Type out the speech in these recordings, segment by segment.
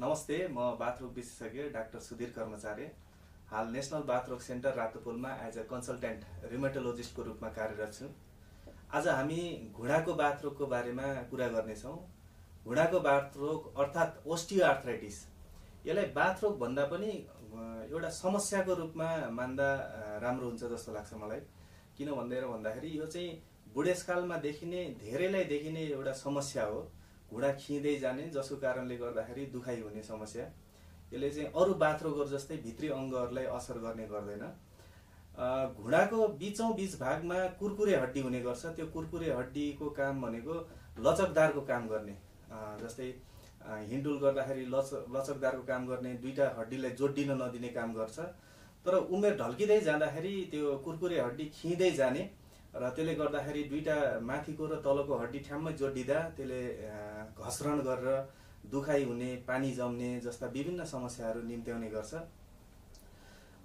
नमस्ते म बाथरोग विशेषज्ञ डाक्टर सुधीर कर्मचार्य हाल नेसनल बाथरोग सेन्टर रातोपुलमा एज अ कन्सल्टेन्ट रिमेटोलोजिस्टको रूपमा कार्यरत छु। आज हामी घुँडाको बाथरोगको बारेमा कुरा गर्नेछौँ। घुँडाको बाथरोग अर्थात् ओस्टियो आर्थराइटिस यसलाई बाथरोग भन्दा पनि एउटा समस्याको रूपमा मान्दा राम्रो हुन्छ जस्तो लाग्छ मलाई। किन भन्दै भन्दाखेरि यो चाहिँ बुढेसकालमा देखिने धेरैलाई देखिने एउटा समस्या हो। घुँडा खिँदै जाने जसको कारणले गर्दाखेरि दुखाइ हुने समस्या। यसले चाहिँ अरू बाथरोगहरू जस्तै भित्री अङ्गहरूलाई असर गर्ने गर्दैन। घुँडाको बिचौँ बिच भागमा कुरकुरे हड्डी हुने गर्छ। त्यो कुरकुरे हड्डीको काम भनेको लचकदारको काम गर्ने। जस्तै हिन्डुल गर्दाखेरि लच लचकदारको काम गर्ने दुईवटा हड्डीलाई जोडिन नदिने काम गर्छ। तर उमेर ढल्किँदै जाँदाखेरि त्यो कुरकुरे हड्डी खिँदै जाने। र त्यसले गर्दाखेरि दुईवटा माथिको र तलको हड्डी ठ्याम्मै जोडिँदा त्यसले घस्रण गरेर दुखाइ हुने पानी जम्ने जस्ता विभिन्न समस्याहरू निम्त्याउने गर्छ।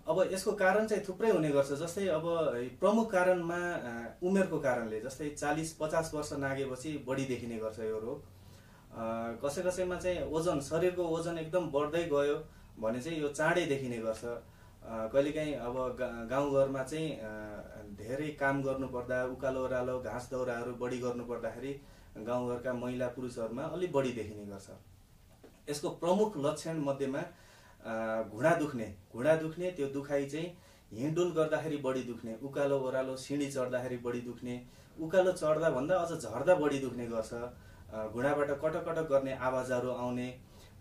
अब यसको कारण चाहिँ थुप्रै हुने गर्छ। जस्तै अब प्रमुख कारणमा उमेरको कारणले जस्तै चालिस पचास वर्ष नागेपछि बढी देखिने गर्छ यो रोग। कसै कसैमा चाहिँ ओजन शरीरको ओजन एकदम बढ्दै गयो भने चाहिँ यो चाँडै देखिने गर्छ। कहिलेकाहीँ अब गाउँघरमा चाहिँ धेरै काम गर्नुपर्दा उकालो ओह्रालो घाँस दौराहरू बढी गर्नुपर्दाखेरि गाउँघरका महिला पुरुषहरूमा अलिक बढी देखिने गर्छ। यसको प्रमुख लक्षण मध्येमा घुँडा दुख्ने। घुँडा दुख्ने त्यो दुखाइ चाहिँ हिँडुल गर्दाखेरि बढी दुख्ने उकालो ओह्रालो सिँढी चढ्दाखेरि बढी दुख्ने। उकालो चढ्दा भन्दा अझ झर्दा बढी दुख्ने गर्छ। घुँडाबाट कटक कटक गर्ने आवाजहरू आउने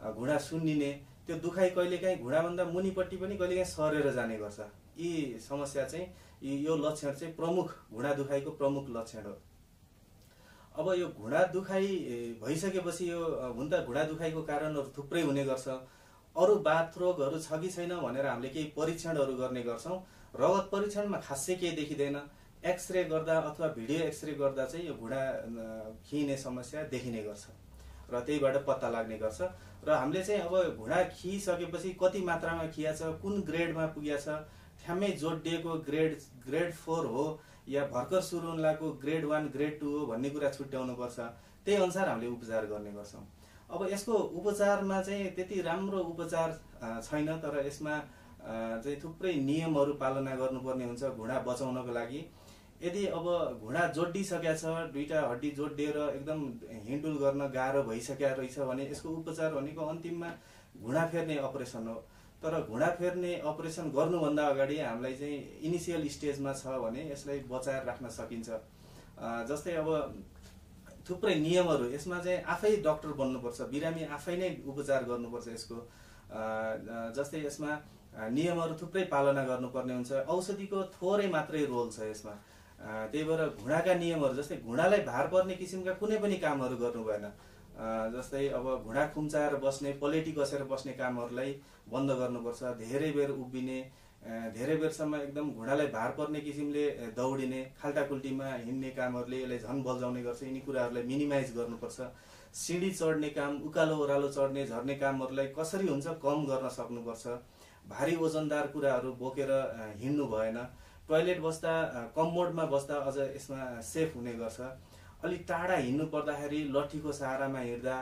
घुँडा सुन्निने त्यो दुखाइ कहिलेकाहीँ घुँडाभन्दा मुनिपट्टि पनि कहिलेकाहीँ सरेर जाने गर्छ। यी समस्या चाहिँ यो लक्षण चाहिँ प्रमुख घुँडा दुखाइको प्रमुख लक्षण हो। अब यो घुँडा दुखाइ भइसकेपछि यो हुन त घुँडा दुखाइको कारणहरू थुप्रै हुने गर्छ। अरू बाथरोगहरू छ कि छैन भनेर हामीले केही परीक्षणहरू गर्ने गर्छौँ। रगत परीक्षणमा खासै केही देखिँदैन। एक्सरे गर्दा अथवा भिडियो एक्सरे गर्दा चाहिँ यो घुँडा खिने समस्या देखिने गर्छ। र त्यहीबाट पत्ता लाग्ने गर्छ। र हामीले चाहिँ अब घुँडा खिसकेपछि कति मात्रामा खिया छ कुन ग्रेडमा पुगेको छ ठ्याम्मै जोडिएको ग्रेड ग्रेड फोर हो या भर्खर सुरु ग्रेड वान ग्रेड टू हो भन्ने कुरा छुट्याउनुपर्छ। त्यही अनुसार हामीले उपचार गर्ने गर्छौँ। अब यसको उपचारमा चाहिँ त्यति राम्रो उपचार छैन तर यसमा चाहिँ थुप्रै नियमहरू पालना गर्नुपर्ने हुन्छ घुँडा बचाउनको लागि। यदि अब घुँडा जोडिसकेका छ दुईवटा हड्डी जोडिएर एकदम हिँडुल गर्न गाह्रो भइसकेका रहेछ भने यसको उपचार भनेको अन्तिममा घुँडा फेर्ने अपरेसन हो। तर घुँडा फेर्ने अपरेसन गर्नुभन्दा अगाडि हामीलाई चाहिँ इनिसियल स्टेजमा छ भने यसलाई बचाएर राख्न सकिन्छ। जस्तै अब थुप्रै नियमहरू यसमा चाहिँ आफै डक्टर बन्नुपर्छ बिरामी आफै नै उपचार गर्नुपर्छ यसको। जस्तै यसमा नियमहरू थुप्रै पालना गर्नुपर्ने हुन्छ। औषधिको थोरै मात्रै रोल छ यसमा। त्यही भएर घुँडाका नियमहरू जस्तै घुँडालाई भार पर्ने किसिमका कुनै पनि कामहरू गर्नु भएन। जस्तै अब घुँडा खुम्चाएर बस्ने पलेटी कसेर बस्ने कामहरूलाई बन्द गर्नुपर्छ धेरै बेर उभिने धेरै बेरसम्म एकदम घुँडालाई भार पर्ने किसिमले दौडिने खाल्टाखुल्टीमा हिँड्ने कामहरूले यसलाई झन् बल्झाउने गर्छ यिनी कुराहरूलाई मिनिमाइज गर्नुपर्छ। सिँढी चढ्ने काम उकालो ओह्रालो चढ्ने झर्ने कामहरूलाई कसरी हुन्छ कम गर्न सक्नुपर्छ। भारी ओजनदार कुराहरू बोकेर हिँड्नु भएन। टोइलेट बस्दा कम्बोर्डमा बस्दा अझ यसमा सेफ हुने गर्छ। अलिक टाढा हिँड्नु पर्दाखेरि लट्ठीको सहारामा हिँड्दा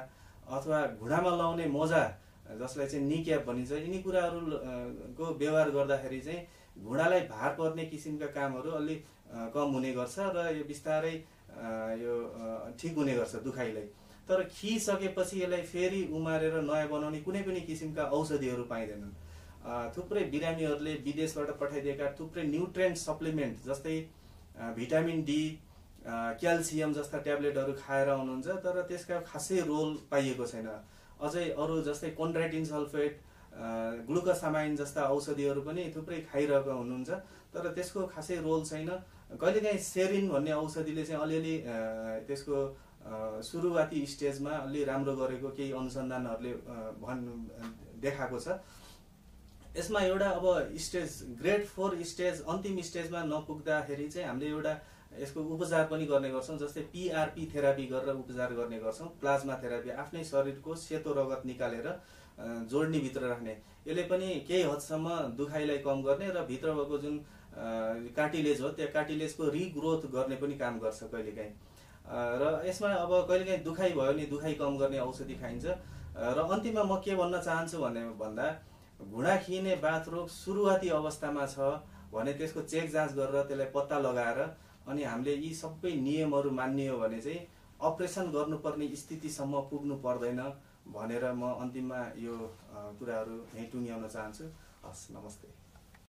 अथवा घुँडामा लाउने मोजा जसलाई चाहिँ निक्याप भनिन्छ यिनी कुराहरूको व्यवहार गर्दाखेरि चाहिँ घुँडालाई भार पर्ने किसिमका कामहरू अलिक कम हुने गर्छ र यो बिस्तारै यो ठिक हुने गर्छ दुखाइलाई। तर खिसकेपछि यसलाई फेरि उमारेर नयाँ बनाउने कुनै पनि किसिमका औषधिहरू पाइँदैनन्। थुप्रै बिरामीहरूले विदेशबाट पठाइदिएका थुप्रै न्युट्रेन्ट सप्लिमेन्ट जस्तै भिटामिन डी क्याल्सियम जस्ता ट्याब्लेटहरू खाएर आउनुहुन्छ तर त्यसका खासै रोल पाइएको छैन। अझै अरू जस्तै कोन्ड्राइटिन सल्फेट ग्लुकोसामाइन जस्ता औषधिहरू पनि थुप्रै खाइरहेको हुनुहुन्छ तर त्यसको खासै रोल छैन। कहिलेकाहीँ सेरिन भन्ने औषधिले चाहिँ अलिअलि त्यसको सुरुवाती स्टेजमा अलि राम्रो गरेको केही अनुसन्धानहरूले भन् देखाएको छ। यसमा एउटा अब स्टेज ग्रेड फोर स्टेज अन्तिम स्टेजमा नपुग्दाखेरि चाहिँ हामीले एउटा यसको उपचार पनि गर्ने गर्छौँ जस्तै पिआरपी थेरापी गरेर उपचार गर्ने गर्छौँ प्लाज्मा थेरापी आफ्नै शरीरको सेतो रगत निकालेर जोड्नीभित्र राख्ने। यसले पनि केही हदसम्म दुखाइलाई कम गर्ने र भित्र भएको जुन कार्टिलेज हो त्यो कार्टिलेजको रिग्रोथ गर्ने पनि काम गर्छ कहिलेकाहीँ। र यसमा अब कहिलेकाहीँ दुखाइ भयो भने दुखाइ कम गर्ने औषधि खाइन्छ। र अन्तिममा म के भन्न चाहन्छु भने भन्दा घुँडा खिने बाथरोग सुरुवाती अवस्थामा छ भने त्यसको चेक जाँच गरेर त्यसलाई पत्ता लगाएर अनि हामीले यी सबै नियमहरू मानियो भने चाहिँ अपरेसन गर्नुपर्ने स्थितिसम्म पुग्नु पर्दैन भनेर म अन्तिममा यो कुराहरू यहीँ टुङ्ग्याउन चाहन्छु। हस् नमस्ते।